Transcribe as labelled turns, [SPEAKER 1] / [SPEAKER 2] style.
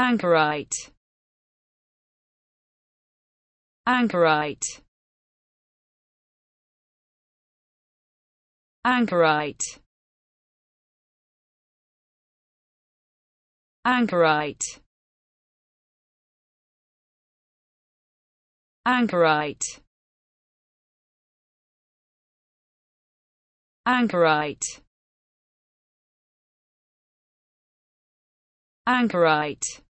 [SPEAKER 1] anchorite. Anchorite. Anchorite. Anchorite. Anchorite. Anchorite. Anchorite.